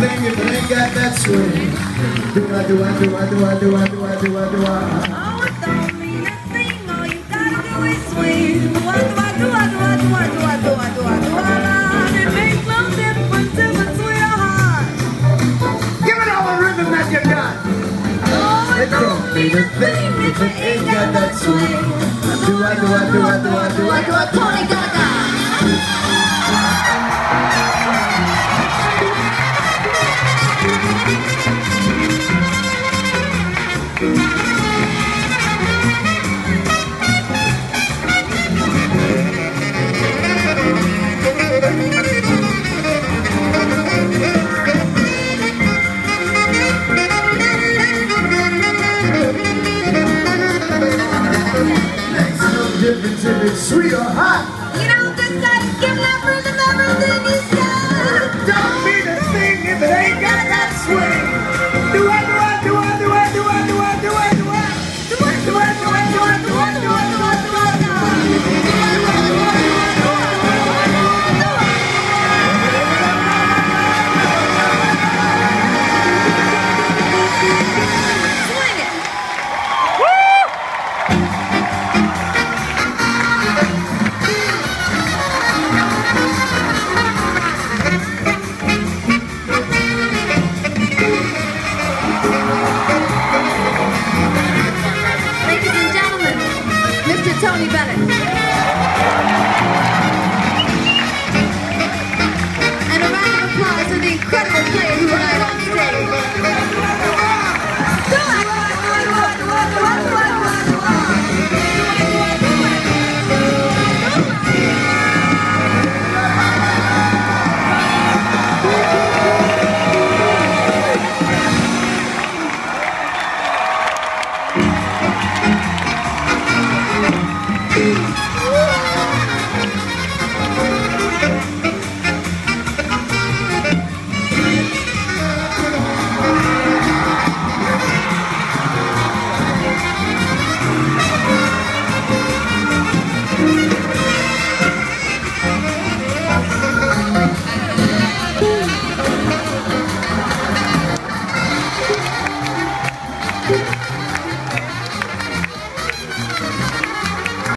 thing if it ain't got that swing. Do I do I do I do I do I do I do I do I. Oh, it don't mean a thing. All you gotta do is swing. Do I do I do I do I do I do I do I do I do I. You got. Oh, it don't mean a thing if it ain't got that swing. Do I do I do I do I do I do I do I. difference if it's sweet or hot. You know, this guy's giving up rhythm everything he's Thank you.